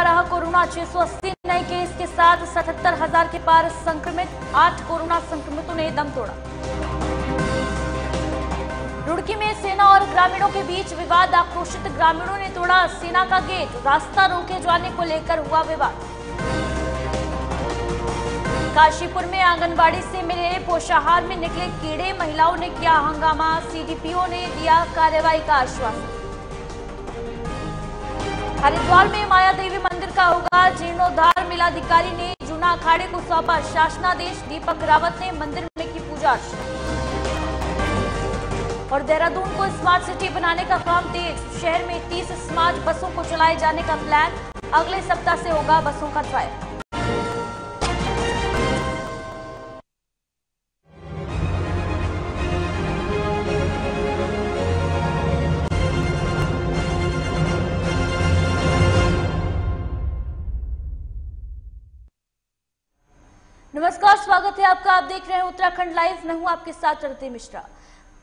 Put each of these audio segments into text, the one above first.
बढ़ता रहा कोरोना 680 नए केस के साथ सतहत्तर हज़ार के पार संक्रमित, आठ कोरोना संक्रमितों ने दम तोड़ा। रुड़की में सेना और ग्रामीणों के बीच विवाद आक्रोशित ग्रामीणों ने तोड़ा सेना का गेट, रास्ता रोके जाने को लेकर हुआ विवाद। काशीपुर में आंगनबाड़ी से मिले पोषाहार में निकले कीड़े, महिलाओं ने किया हंगामा, सीडीपीओ ने दिया कार्रवाई का आश्वासन। हरिद्वार में माया देवी मंदिर का होगा जीर्णोद्धार। मेलाधिकारी ने जूना अखाड़े को सौंपा शासनादेश। दीपक रावत ने मंदिर में की पूजा अर्चना और देहरादून को स्मार्ट सिटी बनाने का काम तेज। शहर में 30 स्मार्ट बसों को चलाए जाने का प्लान। अगले सप्ताह से होगा बसों का ट्रायल नमस्कार स्वागत है आपका। आप देख रहे हैं उत्तराखंड लाइव। मैं हूँ आपके साथ चरती मिश्रा।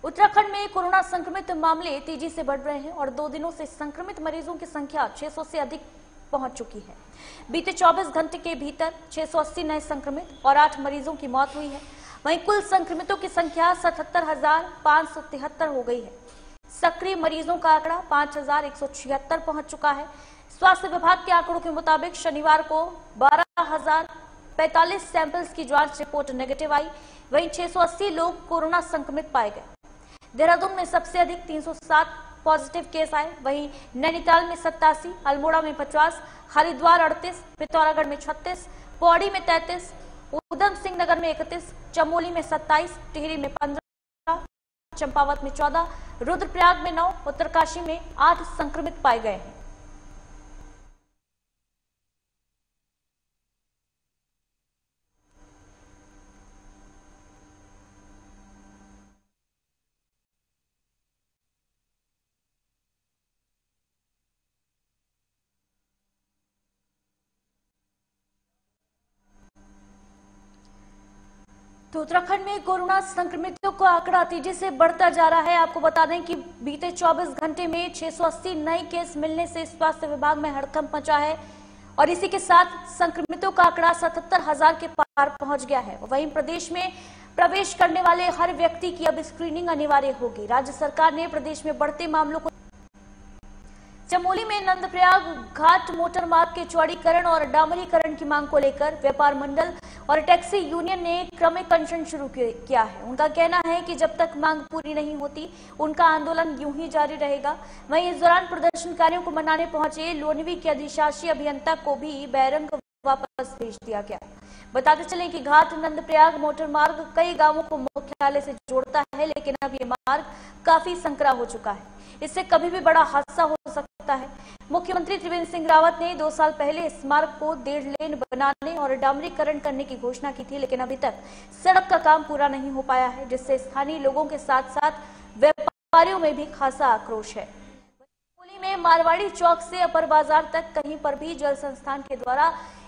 उत्तराखंड में कोरोना संक्रमित मामले तेज़ी से बढ़ रहे हैं और दो दिनों से संक्रमित मरीजों की संख्या 600 से अधिक पहुँच चुकी है। बीते 24 घंटे के भीतर 680 नए संक्रमित और 8 मरीजों की मौत हुई है। वहीं कुल संक्रमितों की संख्या सतहत्तर हो गई है। सक्रिय मरीजों का आंकड़ा पाँच पहुँच चुका है। स्वास्थ्य विभाग के आंकड़ों के मुताबिक शनिवार को बारह 45 सैंपल्स की जाँच रिपोर्ट नेगेटिव आई, वहीं 680 लोग कोरोना संक्रमित पाए गए। देहरादून में सबसे अधिक 307 पॉजिटिव केस आए, वहीं नैनीताल में सत्तासी, अल्मोड़ा में 50 हरिद्वार 38 पिथौरागढ़ में 36 पौड़ी में 33 उधम सिंह नगर में 31 चमोली में 27 टिहरी में 15 चंपावत में 14 रुद्रप्रयाग में 9 उत्तरकाशी में 8 संक्रमित पाए गए हैं। तो उत्तराखंड में कोरोना संक्रमितों का आंकड़ा तेज़ी से बढ़ता जा रहा है। आपको बता दें कि बीते 24 घंटे में 680 नए केस मिलने से स्वास्थ्य विभाग में हड़कंप मचा है और इसी के साथ संक्रमितों का आंकड़ा सतहत्तर हज़ार के पार पहुँच गया है। वहीं प्रदेश में प्रवेश करने वाले हर व्यक्ति की अब स्क्रीनिंग अनिवार्य होगी। राज्य सरकार ने प्रदेश में बढ़ते मामलों को चमोली में नंदप्रयाग घाट मोटर मार्ग के चौड़ीकरण और डामरीकरण की मांग को लेकर व्यापार मंडल और टैक्सी यूनियन ने क्रमिक अनशन शुरू किया है। उनका कहना है कि जब तक मांग पूरी नहीं होती, उनका आंदोलन यूँ ही जारी रहेगा। वहीं इस दौरान प्रदर्शनकारियों को मनाने पहुँचे लोनवी के अधिशासी अभियंता को भी बैरंग वापस भेज दिया गया। बताते चलें कि घाट नंदप्रयाग मोटर मार्ग कई गाँवों को मुख्यालय से जोड़ता है, लेकिन अब ये मार्ग काफ़ी संकरा हो चुका है। इससे कभी भी बड़ा हादसा हो सकता है। मुख्यमंत्री त्रिवेंद्र सिंह रावत ने दो साल पहले इस मार्ग को डेढ़ लेन बनाने और डामरीकरण करने की घोषणा की थी, लेकिन अभी तक सड़क का काम पूरा नहीं हो पाया है, जिससे स्थानीय लोगों के साथ साथ व्यापारियों में भी खासा आक्रोश है। में मारवाड़ी चौक से अपर बाज़ार तक कहीं पर भी जल संस्थान के द्वारा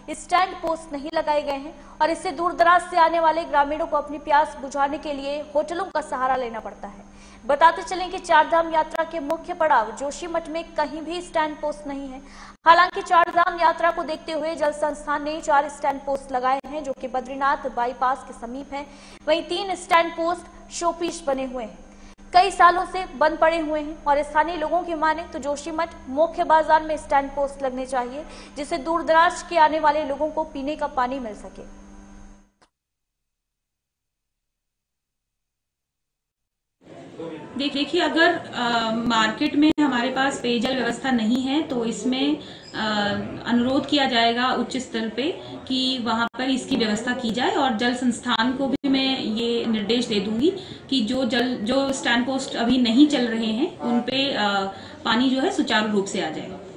स्टैंड पोस्ट नहीं लगाए गए हैं और इससे दूर दराज से आने वाले ग्रामीणों को अपनी प्यास बुझाने के लिए होटलों का सहारा लेना पड़ता है। बताते चलें कि चारधाम यात्रा के मुख्य पड़ाव जोशीमठ में कहीं भी स्टैंड पोस्ट नहीं है। हालाँकि चारधाम यात्रा को देखते हुए जल संस्थान ने चार स्टैंड पोस्ट लगाए हैं, जो कि बद्रीनाथ बाईपास के समीप है। वहीं तीन स्टैंड पोस्ट शोपीस बने हुए हैं। कई सालों से बंद पड़े हुए हैं और स्थानीय लोगों की माने तो जोशीमठ मुख्य बाज़ार में स्टैंड पोस्ट लगने चाहिए, जिससे दूर दराज के आने वाले लोगों को पीने का पानी मिल सके। देखिए अगर आ, मार्केट में हमारे पास पेयजल व्यवस्था नहीं है तो इसमें अनुरोध किया जाएगा उच्च स्तर पे कि वहाँ पर इसकी व्यवस्था की जाए और जल संस्थान को भी मैं ये निर्देश दे दूँगी कि जो जल जो स्टैंड पोस्ट अभी नहीं चल रहे हैं उन पे आ, पानी जो है सुचारू रूप से आ जाए।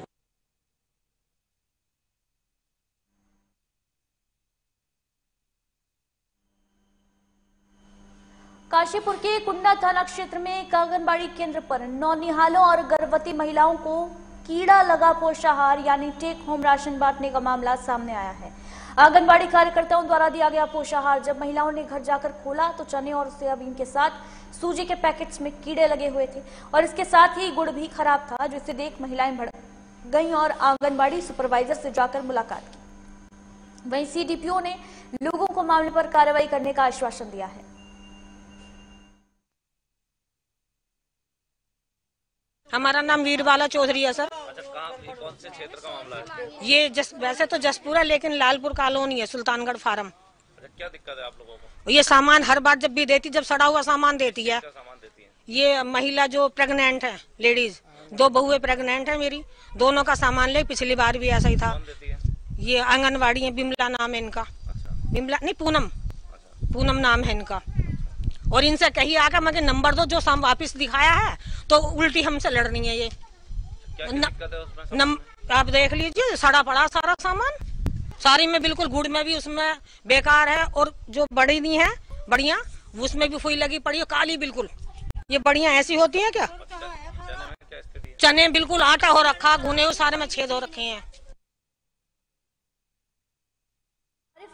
काशीपुर के कुंडा थाना क्षेत्र में एक आंगनबाड़ी केंद्र पर नौनिहालों और गर्भवती महिलाओं को कीड़ा लगा पोषाहार यानी टेक होम राशन बांटने का मामला सामने आया है। आंगनबाड़ी कार्यकर्ताओं द्वारा दिया गया पोषाहार, जब महिलाओं ने घर जाकर खोला तो चने और सोयाबीन के साथ सूजी के पैकेट्स में कीड़े लगे हुए थे और इसके साथ ही गुड़ भी खराब था जिसे देख महिलाएँ भड़क गई और आंगनबाड़ी सुपरवाइजर से जाकर मुलाकात की। वहीं सीडीपीओ ने लोगों को मामले पर कार्रवाई करने का आश्वासन दिया है। हमारा नाम वीरबाला चौधरी है सर। अच्छा ये कौन से क्षेत्र का मामला है? ये जस वैसे तो जसपुर है लेकिन लालपुर कॉलोनी है सुल्तानगढ़ फार्म। अच्छा क्या दिक्कत है आप लोगों को? ये सामान हर बार जब भी देती जब सड़ा हुआ सामान देती है। सामान देती है? ये महिला जो प्रेग्नेंट है लेडीज़ दो बहुए प्रेग्नेंट है मेरी। दोनों का सामान ले पिछली बार भी ऐसा ही था। ये आंगनबाड़ी है बिमला नाम है इनका। अच्छा। बिमला नहीं पूनम। अच्छा। पूनम नाम है इनका। और इनसे कही आकर मगर नंबर दो जो साम वापिस दिखाया है तो उल्टी हमसे लड़नी है ये। न-? नम आप देख लीजिए सड़ा पड़ा सारा सामान। सारी में बिल्कुल गुड़ में भी उसमें बेकार है और जो बड़ी नहीं है बढ़िया उसमें भी फुई लगी पड़ी है काली बिल्कुल। ये बढ़िया ऐसी होती है क्या? चने बिल्कुल आटा हो रखा घुने हुए सारे में छेद हो रखे हैं।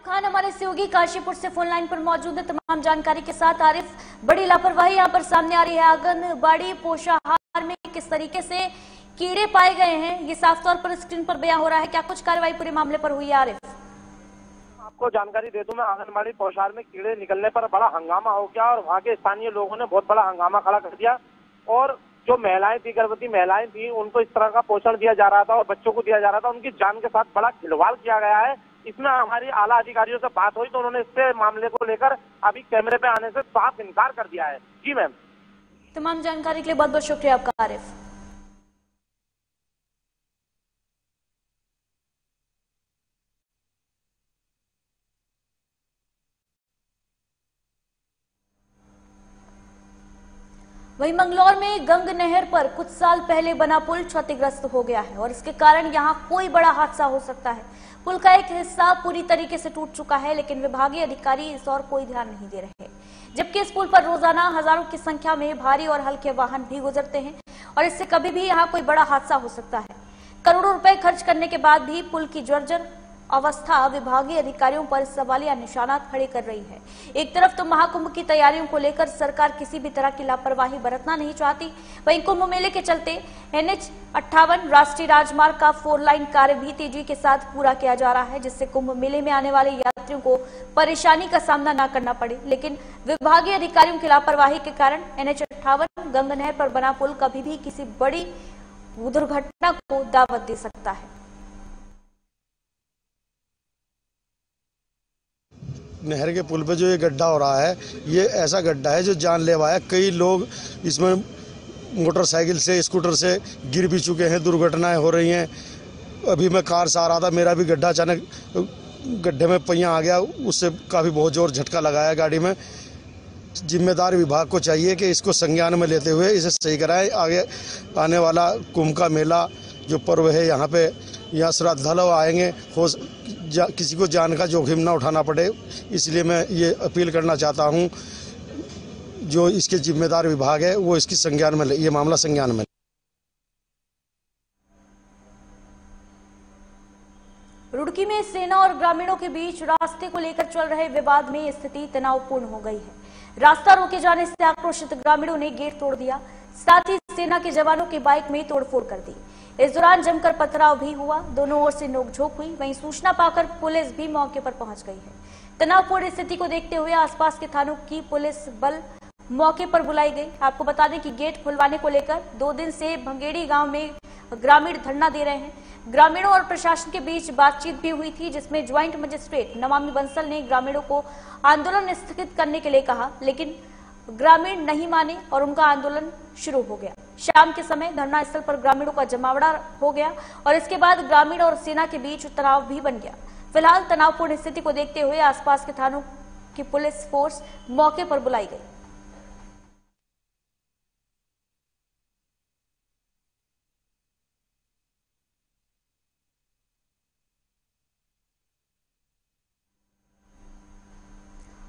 खान हमारे सहयोगी काशीपुर से फ़ोन लाइन पर मौजूद है। तमाम जानकारी के साथ आरिफ, बड़ी लापरवाही यहाँ पर सामने आ रही है। आंगनबाड़ी पोषाहार में किस तरीके से कीड़े पाए गए हैं, ये साफ़ तौर पर स्क्रीन पर बयां हो रहा है। क्या कुछ कार्रवाई पूरे मामले पर हुई है, आरिफ? आपको जानकारी दे दूँ मैं, आंगनबाड़ी पौशार में कीड़े निकलने पर बड़ा हंगामा हो गया और वहाँ के स्थानीय लोगों ने बहुत बड़ा हंगामा खड़ा कर दिया और जो महिलाएँ थी, गर्भवती महिलाएँ थी, उनको इस तरह का पोषण दिया जा रहा था और बच्चों को दिया जा रहा था। उनकी जान के साथ बड़ा खिलवाड़ किया गया है। इसमें हमारी आला अधिकारियों से बात हुई तो उन्होंने इससे मामले को लेकर अभी कैमरे पे आने से साफ़ इनकार कर दिया है। जी मैम। तमाम जानकारी के लिए बहुत बहुत शुक्रिया आपका, आरिफ। वहीं मंगलौर में गंग नहर पर कुछ साल पहले बना पुल क्षतिग्रस्त हो गया है और इसके कारण यहाँ कोई बड़ा हादसा हो सकता है। पुल का एक हिस्सा पूरी तरीके से टूट चुका है, लेकिन विभागीय अधिकारी इस और कोई ध्यान नहीं दे रहे। जबकि इस पुल पर रोज़ाना हज़ारों की संख्या में भारी और हल्के वाहन भी गुजरते हैं और इससे कभी भी यहाँ कोई बड़ा हादसा हो सकता है। करोड़ों रुपए खर्च करने के बाद भी पुल की जर्जर अवस्था विभागीय अधिकारियों पर सवालिया निशाना खड़े कर रही है। एक तरफ़ तो महाकुंभ की तैयारियों को लेकर सरकार किसी भी तरह की लापरवाही बरतना नहीं चाहती। वहीं कुंभ मेले के चलते एनएच अट्ठावन राष्ट्रीय राजमार्ग का फोर लाइन कार्य भी तेज़ी के साथ पूरा किया जा रहा है, जिससे कुंभ मेले में आने वाले यात्रियों को परेशानी का सामना न करना पड़े। लेकिन विभागीय अधिकारियों की लापरवाही के कारण एनएच अट्ठावन गंगा नहर पर बना पुल कभी भी किसी बड़ी दुर्घटना को दावत दे सकता है। नहर के पुल पे जो ये गड्ढा हो रहा है, ये ऐसा गड्ढा है जो जानलेवा है। कई लोग इसमें मोटरसाइकिल से, स्कूटर से गिर भी चुके हैं, दुर्घटनाएँ हो रही हैं। अभी मैं कार से आ रहा था, मेरा भी गड्ढा अचानक, गड्ढे में पहिया आ गया, उससे काफ़ी बहुत ज़ोर झटका लगाया गाड़ी में। जिम्मेदार विभाग को चाहिए कि इसको संज्ञान में लेते हुए इसे सही कराएँ। आगे आने वाला कुंभ का मेला जो पर्व है, यहाँ पे यहाँ श्रद्धालु आएँगे, हो किसी को जान का जोखिम ना उठाना पड़े, इसलिए मैं ये अपील करना चाहता हूँ, जो इसके जिम्मेदार विभाग है, वो इसकी संज्ञान में ले, ये मामला संज्ञान में रुड़की में सेना और ग्रामीणों के बीच रास्ते को लेकर चल रहे विवाद में स्थिति तनावपूर्ण हो गई है। रास्ता रोके जाने से आक्रोशित ग्रामीणों ने गेट तोड़ दिया, साथ ही सेना के जवानों की बाइक में तोड़फोड़ कर दी। इस दौरान जमकर पथराव भी हुआ। दोनों ओर से नोकझोंक हुई। वहीं सूचना पाकर पुलिस भी मौके पर पहुँच गई है। तनावपूर्ण स्थिति को देखते हुए आसपास के थानों की पुलिस बल मौके पर बुलाई गई। आपको बता दें कि गेट खुलवाने को लेकर दो दिन से भंगेड़ी गाँव में ग्रामीण धरना दे रहे हैं। ग्रामीणों और प्रशासन के बीच बातचीत भी हुई थी, जिसमें ज्वाइंट मजिस्ट्रेट नमामि बंसल ने ग्रामीणों को आंदोलन स्थगित करने के लिए कहा, लेकिन ग्रामीण नहीं माने और उनका आंदोलन शुरू हो गया। शाम के समय धरना स्थल पर ग्रामीणों का जमावड़ा हो गया और इसके बाद ग्रामीण और सेना के बीच तनाव भी बन गया। फ़िलहाल तनावपूर्ण स्थिति को देखते हुए आसपास के थानों की पुलिस फोर्स मौके पर बुलाई गई।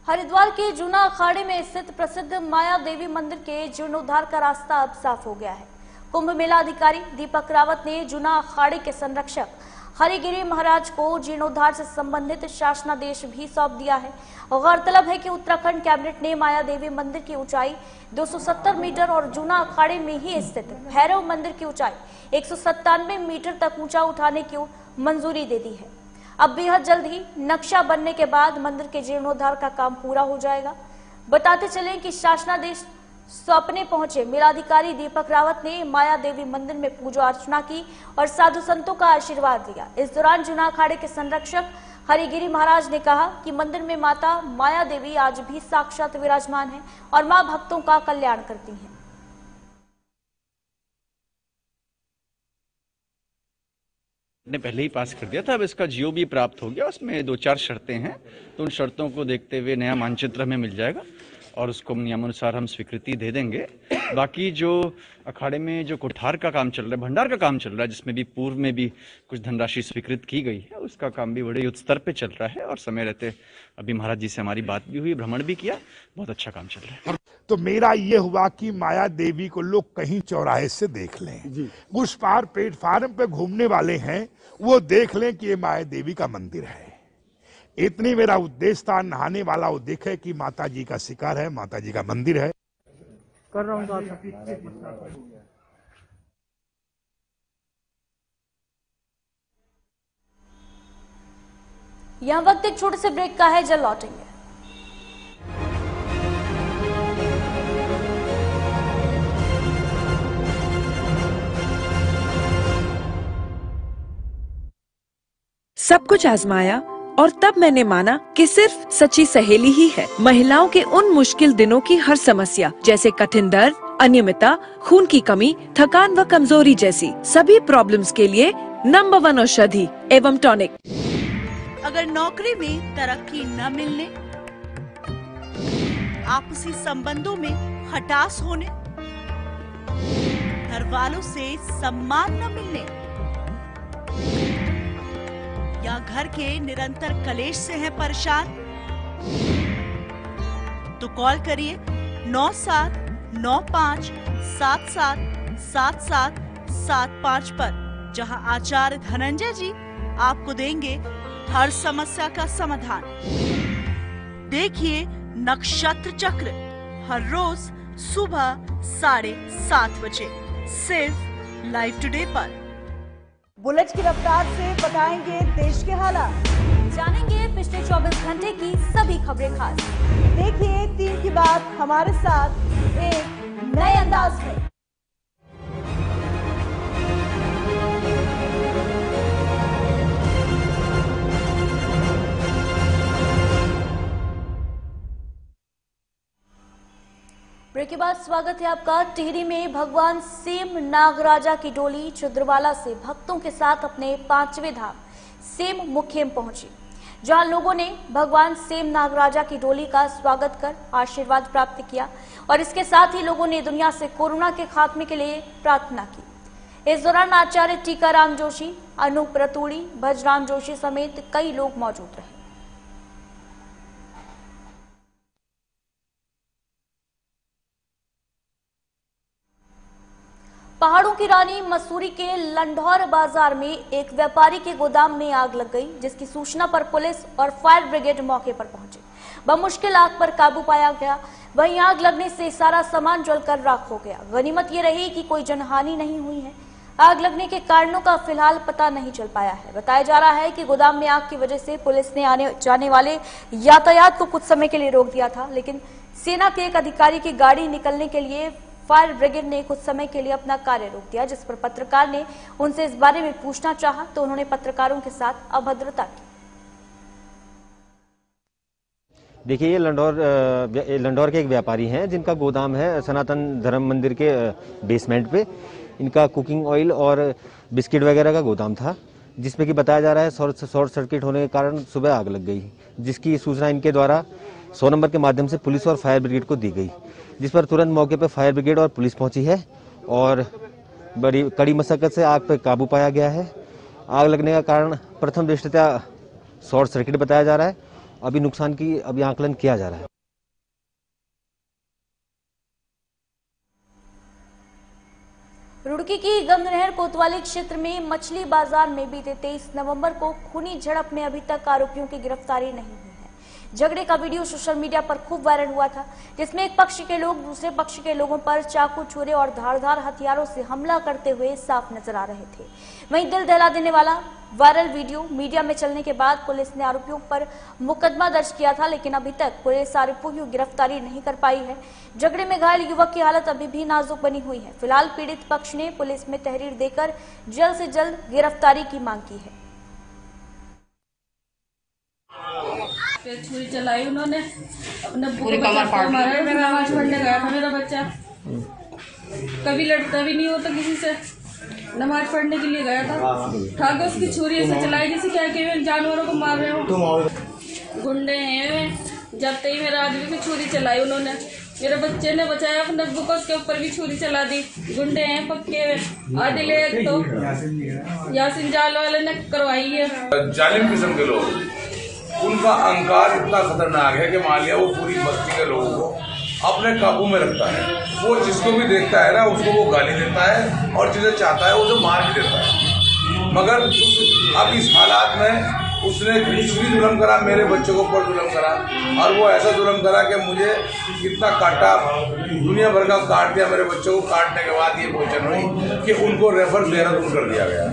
हरिद्वार के जूना अखाड़े में स्थित प्रसिद्ध माया देवी मंदिर के जीर्णोद्धार का रास्ता अब साफ़ हो गया है। कुंभ मेला अधिकारी दीपक रावत ने जूना अखाड़े के संरक्षक हरिगिरी महाराज को जीर्णोद्धार से संबंधित शासनादेश भी सौंप दिया है। गौरतलब है कि उत्तराखंड कैबिनेट ने माया देवी मंदिर की ऊंचाई 270 मीटर और जूना अखाड़े में ही स्थित भैरव मंदिर की ऊंचाई एक सौ सत्तानवे मीटर तक ऊँचा उठाने की मंजूरी दे दी है। अब बेहद जल्द ही नक्शा बनने के बाद मंदिर के जीर्णोद्धार का काम पूरा हो जाएगा। बताते चले कि शासनादेश सौंपने पहुँचे। मेलाधिकारी दीपक रावत ने माया देवी मंदिर में पूजा अर्चना की और साधु संतों का आशीर्वाद लिया। इस दौरान जूना अखाड़े के संरक्षक हरिगिरी महाराज ने कहा कि मंदिर में माता माया देवी आज भी साक्षात विराजमान है और माँ भक्तों का कल्याण करती हैं। ने पहले ही पास कर दिया था, अब इसका जियो भी प्राप्त हो गया। उसमें दो चार शर्तें हैं तो उन शर्तों को देखते हुए नया मानचित्र हमें मिल जाएगा और उसको नियमानुसार हम स्वीकृति दे देंगे। बाकी जो अखाड़े में जो कोठार का काम चल रहा है भंडार का काम चल रहा है जिसमें भी पूर्व में भी कुछ धनराशि स्वीकृत की गई है उसका काम भी बड़े युद्ध स्तर पर चल रहा है और समय रहते अभी महाराज जी से हमारी बात भी हुई भ्रमण भी किया बहुत अच्छा काम चल रहा है। तो मेरा ये हुआ कि माया देवी को लोग कहीं चौराहे से देख लें। उस पार प्लेटफार्म पे घूमने वाले हैं वो देख लें कि ये माया देवी का मंदिर है। इतनी मेरा उद्देश्य था नहाने वाला वो देखे कि माता जी का शिकार है माता जी का मंदिर है। कर रहा हूँ बात यहाँ वक्त एक छोटे से ब्रेक का है जल लौटेंगे। सब कुछ आजमाया और तब मैंने माना कि सिर्फ़ सच्ची सहेली ही है। महिलाओं के उन मुश्किल दिनों की हर समस्या, जैसे कठिन दर्द, अनियमितता, खून की कमी, थकान व कमज़ोरी जैसी सभी प्रॉब्लम्स के लिए नंबर वन औषधि एवं टॉनिक। अगर नौकरी में तरक्की न मिलने, आपसी संबंधों में खटास होने घर वालों से सम्मान न मिलने या घर के निरंतर कलेश से हैं परेशान? तो कॉल करिए नौ सात, नौ पाँच, सात सात सात सात सात पाँच पर, जहाँ आचार्य धनंजय जी आपको देंगे हर समस्या का समाधान। देखिए नक्षत्र चक्र हर रोज सुबह साढ़े सात बजे, सिर्फ़ लाइव टुडे पर। बुलेट की रफ्तार से बताएँगे देश के हालात। जानेंगे पिछले 24 घंटे की सभी खबरें खास। देखिए तीन की बात हमारे साथ एक नए अंदाज में। ब्रेक के बाद स्वागत है आपका टिहरी में भगवान सेम नागराजा की डोली चुद्रवाला से भक्तों के साथ अपने पाँचवें धाम सेम मुखेम पहुँची, जहाँ लोगों ने भगवान सेम नागराजा की डोली का स्वागत कर आशीर्वाद प्राप्त किया और इसके साथ ही लोगों ने दुनिया से कोरोना के खात्मे के लिए प्रार्थना की। इस दौरान आचार्य टीकाराम जोशी, अनूप रतूड़ी, भजराम जोशी समेत कई लोग मौजूद रहे। पहाड़ों की रानी मसूरी के लंढौर बाज़ार में एक व्यापारी के गोदाम में आग लग गई, जिसकी सूचना पर पुलिस और फायर ब्रिगेड मौके पर पहुँचे। बमुश्किल आग पर काबू पाया गया। वहीं आग लगने से सारा सामान जलकर राख हो गया। गनीमत ये रही कि कोई जनहानि नहीं हुई है। आग लगने के कारणों का फ़िलहाल पता नहीं चल पाया है। बताया जा रहा है कि गोदाम में आग की वजह से पुलिस ने आने, जाने वाले यातायात को कुछ समय के लिए रोक दिया था, लेकिन सेना के एक अधिकारी की गाड़ी निकलने के लिए फायर ब्रिगेड ने कुछ समय के लिए अपना कार्य रोक दिया, जिस पर पत्रकार ने उनसे इस बारे में पूछना चाहा तो उन्होंने पत्रकारों के साथ अभद्रता की। देखिए, ये लंडौर लंडौर के एक व्यापारी हैं, जिनका गोदाम है सनातन धर्म मंदिर के बेसमेंट पे। इनका कुकिंग ऑयल और बिस्किट वगैरह का गोदाम था जिसमें कि बताया जा रहा है शॉर्ट सर्किट होने के कारण सुबह आग लग गई, जिसकी सूचना इनके द्वारा सौ नंबर के माध्यम से पुलिस और फायर ब्रिगेड को दी गई, जिस पर तुरंत मौके पर फायर ब्रिगेड और पुलिस पहुँची है और बड़ी, कड़ी मशक्कत से आग पर काबू पाया गया है। आग लगने का कारण प्रथम दृष्टया शॉर्ट सर्किट बताया जा रहा है। अभी नुकसान की, अभी आकलन किया जा रहा है। रुड़की की गंगनहर कोतवाली क्षेत्र में मछली बाज़ार में बीते 23 नवंबर को खूनी झड़प में अभी तक आरोपियों की गिरफ्तारी नहीं हुई। झगड़े का वीडियो सोशल मीडिया पर खूब वायरल हुआ था, जिसमें एक पक्ष के लोग दूसरे पक्ष के लोगों पर चाकू, छुरे और धारदार हथियारों से हमला करते हुए साफ़ नज़र आ रहे थे। वहीं दिल दहला देने वाला वायरल वीडियो मीडिया में चलने के बाद पुलिस ने आरोपियों पर मुकदमा दर्ज किया था, लेकिन अभी तक पुलिस आरोपियों की गिरफ्तारी नहीं कर पाई है। झगड़े में घायल युवक की हालत अभी भी नाजुक बनी हुई है। फ़िलहाल पीड़ित पक्ष ने पुलिस में तहरीर देकर जल्द से जल्द गिरफ्तारी की मांग की है। छुरी चलाई उन्होंने। अपने अब्बू पूरी कमर फाड़ दी। मारा नमाज़ पढ़ने गया था मेरा बच्चा। कभी लड़ता भी नहीं होता किसी से। नमाज़ पढ़ने के लिए गया था। उठा के उसकी छुरी ऐसे चलाई जैसे क्या कि जानवरों को मार रहे हो। गुंडे हैं जब तक मेरे आदमी पे छुरी चलाई उन्होंने। मेरे बच्चे ने बचाया अपने अब्बू को उसके ऊपर भी छुरी चला दी। गुंडे हैं पक्के आदिल एक तो। यासिन जाल वाले ने करवाई है। जालिम किस्म के लोग। उनका अहंकार इतना खतरनाक है कि मान लिया वो पूरी बस्ती के लोगों को अपने काबू में रखता है। वो जिसको भी देखता है ना, उसको वो गाली देता है और जिसे चाहता है, उसे मार भी देता है। मगर अब इस हालात में उसने कुछ भी जुलम करा, मेरे बच्चों के ऊपर जुलम करा और वो ऐसा जुलम करा कि मुझे इतना काटा, दुनिया भर का काट दिया मेरे बच्चों को। काटने के बाद ये पहुंचन हुई कि उनको रेफर देहरादून कर दिया गया।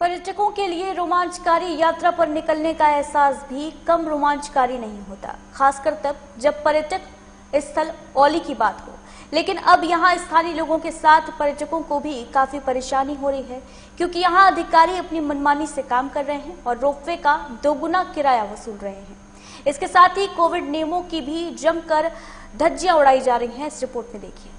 पर्यटकों के लिए रोमांचकारी यात्रा पर निकलने का एहसास भी कम रोमांचकारी नहीं होता, खासकर तब जब पर्यटक स्थल ओली की बात हो। लेकिन अब यहाँ स्थानीय लोगों के साथ पर्यटकों को भी काफ़ी परेशानी हो रही है, क्योंकि यहाँ अधिकारी अपनी मनमानी से काम कर रहे हैं और रोपवे का दोगुना किराया वसूल रहे हैं। इसके साथ ही कोविड नियमों की भी जमकर धज्जियाँ उड़ाई जा रही हैं। इस रिपोर्ट में देखिए।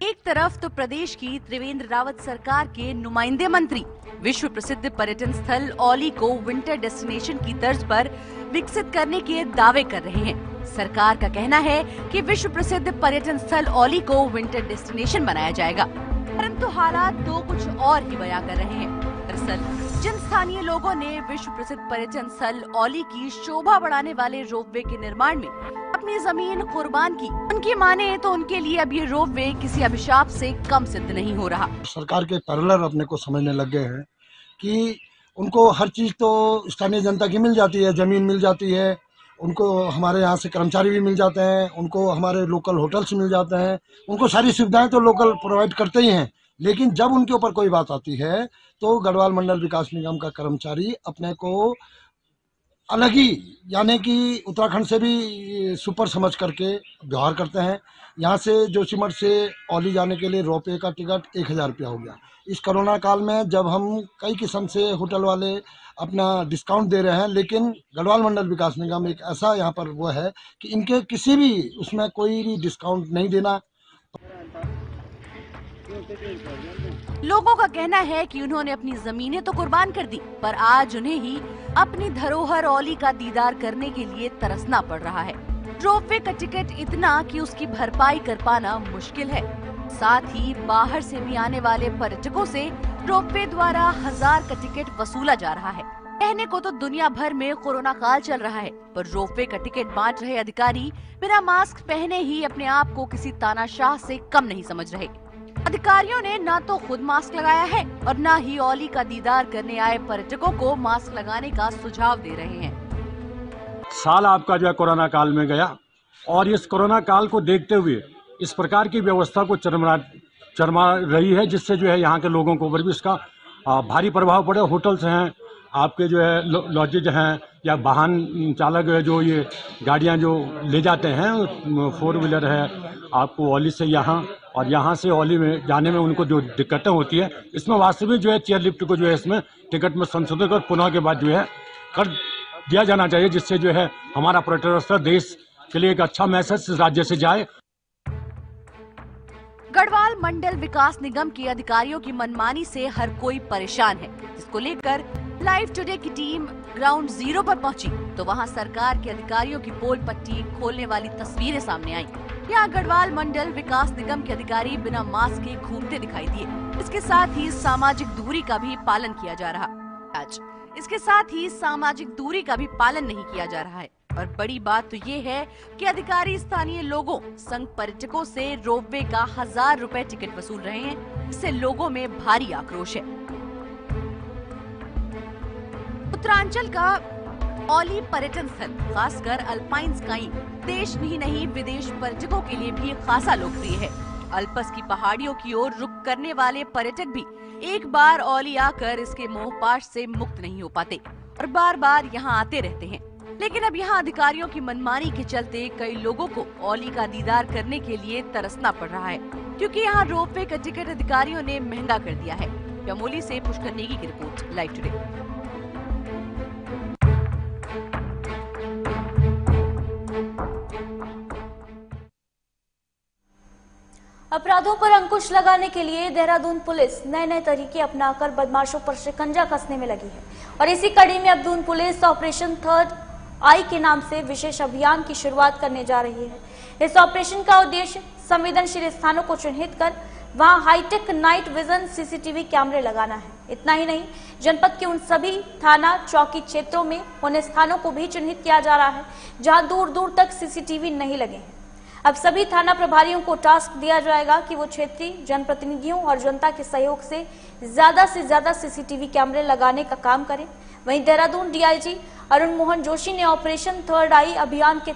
एक तरफ़ तो प्रदेश की त्रिवेंद्र रावत सरकार के नुमाइंदे मंत्री, विश्व प्रसिद्ध पर्यटन स्थल ओली को विंटर डेस्टिनेशन की तर्ज पर विकसित करने के दावे कर रहे हैं। सरकार का कहना है कि विश्व प्रसिद्ध पर्यटन स्थल ओली को विंटर डेस्टिनेशन बनाया जाएगा। परंतु हालात तो कुछ और ही बयां कर रहे हैं। दरअसल, जिन स्थानीय लोगों ने विश्व प्रसिद्ध पर्यटन स्थल ओली की शोभा बढ़ाने वाले रोपवे के निर्माण में अपनी ज़मीन कुर्बान की, उनकी माने तो उनके लिए अब ये रोपवे किसी अभिशाप से कम सिद्ध नहीं हो रहा। सरकार के पैरलर अपने को समझने लग गए हैं कि उनको हर चीज़ तो स्थानीय जनता की मिल जाती है, ज़मीन मिल जाती है उनको हमारे यहाँ से कर्मचारी भी मिल जाते हैं, उनको हमारे लोकल होटल्स मिल जाते हैं, उनको सारी सुविधाएँ तो लोकल प्रोवाइड करते ही हैं। लेकिन जब उनके ऊपर कोई बात आती है तो गढ़वाल मंडल विकास निगम का कर्मचारी अपने को अलग ही यानी कि उत्तराखंड से भी सुपर समझ करके व्यवहार करते हैं। यहाँ से जोशीमठ से औली जाने के लिए रोपवे का टिकट एक हज़ार रुपया हो गया। इस कोरोना काल में जब हम कई किस्म से होटल वाले अपना डिस्काउंट दे रहे हैं, लेकिन गढ़वाल मंडल विकास निगम एक ऐसा यहाँ पर वो है कि इनके किसी भी उसमें कोई भी डिस्काउंट नहीं देना लोगों का कहना है कि उन्होंने अपनी जमीनें तो कुर्बान कर दी, पर आज उन्हें ही अपनी धरोहर औली का दीदार करने के लिए तरसना पड़ रहा है। रोपवे का टिकट इतना कि उसकी भरपाई कर पाना मुश्किल है। साथ ही बाहर से भी आने वाले पर्यटकों से रोपवे द्वारा हज़ार का टिकट वसूला जा रहा है। कहने को तो दुनिया भर में कोरोना काल चल रहा है, पर रोपवे का टिकट बांट रहे अधिकारी बिना मास्क पहने ही अपने आप को किसी तानाशाह से कम नहीं समझ रहे। अधिकारियों ने न तो खुद मास्क लगाया है और न ही ओली का दीदार करने आए पर्यटकों को मास्क लगाने का सुझाव दे रहे हैं। साल आपका जो है कोरोना काल में गया और इस कोरोना काल को देखते हुए इस प्रकार की व्यवस्था को चरमरा चरमा रही है, जिससे जो है यहाँ के लोगों को ऊपर भी इसका भारी प्रभाव पड़े। होटल्स हैं, आपके जो है लॉजेज हैं या वाहन चालक जो ये गाड़ियाँ जो ले जाते हैं, फोर व्हीलर है, आपको औली से यहाँ और यहाँ से औली में जाने में उनको जो दिक्कतें होती है, इसमें वास्तविक जो है चेयर लिफ्ट को जो है इसमें टिकट में संशोधन कर पुनः के बाद जो है कर दिया जाना चाहिए, जिससे जो है हमारा पर्यटन स्थल देश के लिए एक अच्छा मैसेज राज्य से जाए। गढ़वाल मंडल विकास निगम के अधिकारियों की मनमानी से हर कोई परेशान है। जिसको लेकर लाइव टुडे की टीम ग्राउंड ज़ीरो पर पहुँची तो वहाँ सरकार के अधिकारियों की पोल पट्टी खोलने वाली तस्वीरें सामने आई। यहाँ गढ़वाल मंडल विकास निगम के अधिकारी बिना मास्क के घूमते दिखाई दिए। इसके साथ ही सामाजिक दूरी का भी पालन किया जा रहा आज इसके साथ ही सामाजिक दूरी का भी पालन नहीं किया जा रहा है। और बड़ी बात तो ये है कि अधिकारी स्थानीय लोगों, संघ पर्यटकों से रोपवे का हज़ार रुपए टिकट वसूल रहे हैं। इससे लोगों में भारी आक्रोश है। उत्तरांचल का औली पर्यटन स्थल, खासकर अल्पाइन स्काई। देश ही नहीं, विदेश पर्यटकों के लिए भी खासा लोकप्रिय है। अल्पस की पहाड़ियों की ओर रुक करने वाले पर्यटक भी एक बार औली आकर इसके मोहपाश से मुक्त नहीं हो पाते और बार बार यहाँ आते रहते हैं। लेकिन अब यहाँ अधिकारियों की मनमानी के चलते कई लोगों को औली का दीदार करने के लिए तरसना पड़ रहा है, क्योंकि यहाँ रोपवे का टिकट अधिकारियों ने महँगा कर दिया है। चमोली से पुष्कर नेगी की रिपोर्ट, लाइव टुडे। अपराधों पर अंकुश लगाने के लिए देहरादून पुलिस नए नए तरीके अपनाकर बदमाशों पर शिकंजा कसने में लगी है। और इसी कड़ी में अब Doon police operation third eye के नाम से विशेष अभियान की शुरुआत करने जा रही है। इस ऑपरेशन का उद्देश्य संवेदनशील स्थानों को चिन्हित कर वहाँ हाईटेक नाइट विजन सीसीटीवी कैमरे लगाना है। इतना ही नहीं, जनपद के उन सभी थाना, चौकी क्षेत्रों में उन स्थानों को भी चिन्हित किया जा रहा है, जहाँ दूर दूर तक सीसीटीवी नहीं लगे हैं। अब सभी थाना प्रभारियों को टास्क दिया जाएगा कि वो क्षेत्रीय जनप्रतिनिधियों और जनता के सहयोग से ज़्यादा से ज़्यादा सीसीटीवी कैमरे लगाने का काम करें। वहीं देहरादून डीआईजी अरुण मोहन जोशी ने ऑपरेशन थर्ड आई अभियान के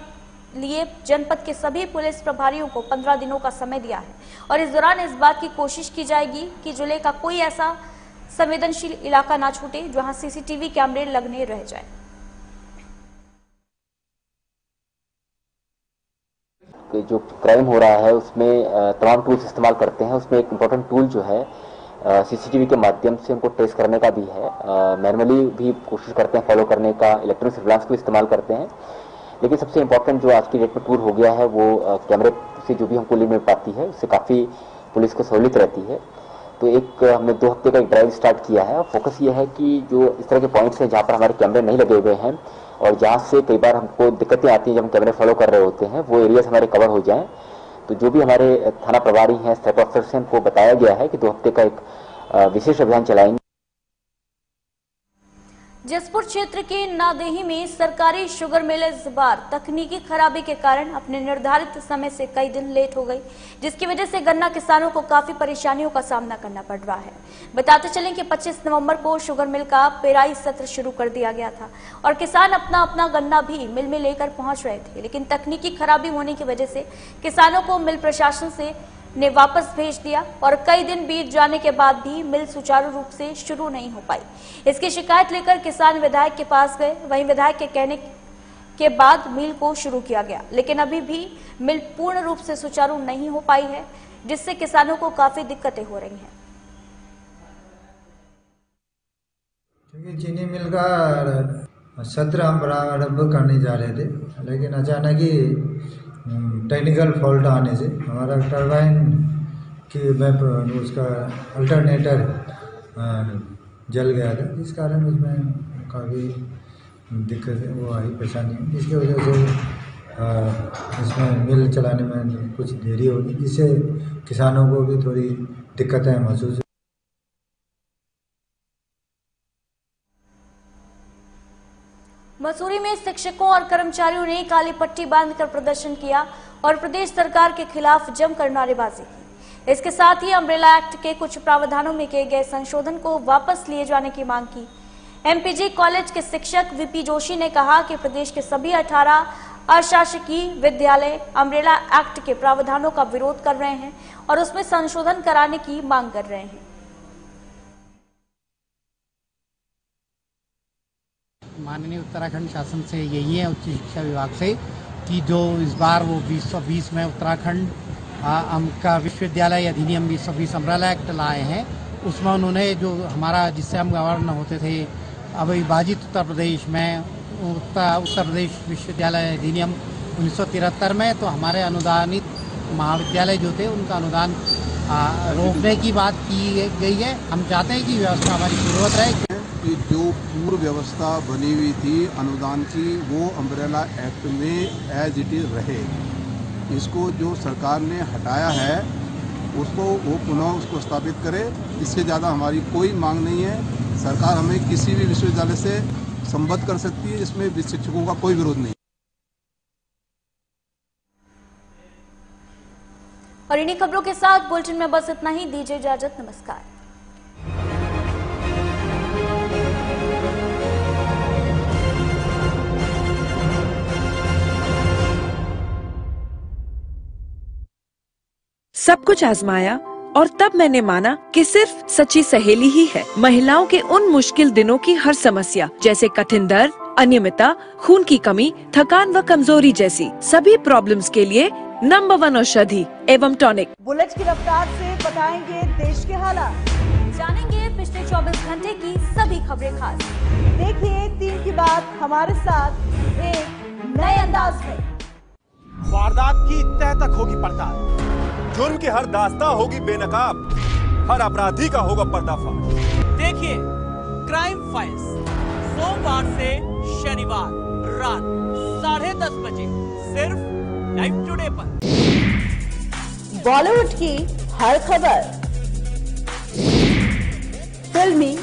लिए जनपद के सभी पुलिस प्रभारियों को 15 दिनों का समय दिया है और इस दौरान इस बात की कोशिश की जाएगी कि ज़िले का कोई ऐसा संवेदनशील इलाका ना छूटे जहाँ सीसीटीवी कैमरे लगने रह जाए। जो क्राइम हो रहा है, उसमें तमाम टूल्स इस्तेमाल करते हैं। उसमें एक इम्पोर्टेंट टूल जो है सीसीटीवी के माध्यम से उनको ट्रेस करने का भी है। मैनुअली भी कोशिश करते हैं फॉलो करने का इलेक्ट्रॉनिक सर्विलांस को इस्तेमाल करते हैं। लेकिन सबसे इम्पोर्टेंट जो आज की डेट में टूल हो गया है, वो कैमरे से जो भी हमको लिंक मिल पाती है, उससे काफ़ी पुलिस को सहूलियत रहती है। तो एक, हमने दो हफ़्ते का एक ड्राइव स्टार्ट किया है। फोकस ये है कि जो इस तरह के पॉइंट्स हैं जहाँ पर हमारे कैमरे नहीं लगे हुए हैं और जहाँ से कई बार हमको दिक्कतें आती हैं जब हम कैमरे फॉलो कर रहे होते हैं, वो एरियाज़ हमारे कवर हो जाएँ। तो जो भी हमारे थाना प्रभारी हैं स्टेप ऑफिसर्स हैं, उनको बताया गया है कि दो हफ़्ते का एक विशेष अभियान चलाएँगे। जसपुर क्षेत्र के नादेही में सरकारी शुगर मिल इस बार तकनीकी खराबी के कारण अपने निर्धारित समय से कई दिन लेट हो गई, जिसकी वजह से गन्ना किसानों को काफ़ी परेशानियों का सामना करना पड़ रहा है। बताते चलें कि 25 नवंबर को शुगर मिल का पेराई सत्र शुरू कर दिया गया था और किसान अपना अपना गन्ना भी मिल में लेकर पहुँच रहे थे, लेकिन तकनीकी खराबी होने की वजह से किसानों को मिल प्रशासन से ने वापस भेज दिया और कई दिन बीत जाने के बाद भी मिल सुचारू रूप से शुरू नहीं हो पाई। इसकी शिकायत लेकर किसान विधायक के पास गए। वहीं विधायक के कहने के बाद मिल को शुरू किया गया, लेकिन अभी भी मिल पूर्ण रूप से सुचारू नहीं हो पाई है, जिससे किसानों को काफ़ी दिक्कतें हो रही हैं। चीनी मिल का सत्र हम प्रारंभ करने जा रहे थे, लेकिन अचानक ही टेक्निकल फॉल्ट आने से, हमारा टरबाइन की मैप उसका अल्टरनेटर जल गया था। इस कारण उसमें काफ़ी दिक्कत वो आई, परेशानी। इसकी वजह से इसमें मिल चलाने में कुछ देरी होगी, जिससे किसानों को भी थोड़ी दिक्कतें महसूस मसूरी में शिक्षकों और कर्मचारियों ने काली पट्टी बांधकर प्रदर्शन किया और प्रदेश सरकार के खिलाफ जमकर नारेबाजी की। इसके साथ ही अम्ब्रेला एक्ट के कुछ प्रावधानों में किए गए संशोधन को वापस लिए जाने की मांग की। एमपीजी कॉलेज के शिक्षक वीपी जोशी ने कहा कि प्रदेश के सभी 18 अशासकीय विद्यालय अम्ब्रेला एक्ट के प्रावधानों का विरोध कर रहे हैं और उसमें संशोधन कराने की मांग कर रहे हैं। माननीय उत्तराखंड शासन से यही है उच्च शिक्षा विभाग से कि जो इस बार वो 2020 में उत्तराखंड का विश्वविद्यालय अधिनियम 2020 अम्ब्रेला एक्ट लाए हैं, उसमें उन्होंने जो हमारा, जिससे हम गवर्न होते थे अविभाजित उत्तर प्रदेश में, उत्तर उत्तर प्रदेश विश्वविद्यालय अधिनियम उन्नीस सौ तिहत्तर में तो हमारे अनुदानित महाविद्यालय जो थे, उनका अनुदान रोकने की बात की गई है। हम चाहते हैं कि व्यवस्था हमारी पूर्वत रहे। कि जो पूर्व व्यवस्था बनी हुई थी अनुदान की, वो अम्ब्रेला एक्ट में एज इट इज़ रहे। इसको जो सरकार ने हटाया है, उसको, वो पुनः उसको स्थापित करे। इससे ज़्यादा हमारी कोई मांग नहीं है। सरकार हमें किसी भी विश्वविद्यालय से संबद्ध कर सकती है, इसमें शिक्षकों का कोई विरोध नहीं। और इन्हीं खबरों के साथ बुलेटिन में बस इतना ही। दीजिए इजाज़त। नमस्कार। सब कुछ आजमाया और तब मैंने माना कि सिर्फ़ सच्ची सहेली ही है। महिलाओं के उन मुश्किल दिनों की हर समस्या जैसे कठिन दर्द अनियमितता खून की कमी थकान व कमज़ोरी जैसी सभी प्रॉब्लम्स के लिए नंबर वन औषधि एवं टॉनिक बुलेट की रफ्तार से बताएँगे देश के हालात। जानेंगे पिछले 24 घंटे की सभी खबरें खास। देखिए तीन की बात हमारे साथ एक नए अंदाज में। वारदात की तह तक होगी पड़ताल। जुर्म की हर दास्ता होगी बेनकाब। हर अपराधी का होगा पर्दाफाश देखिए क्राइम फाइल्स सोमवार से शनिवार रात साढ़े दस बजे सिर्फ़ लाइव टुडे पर। बॉलीवुड की हर खबर। फिल्मी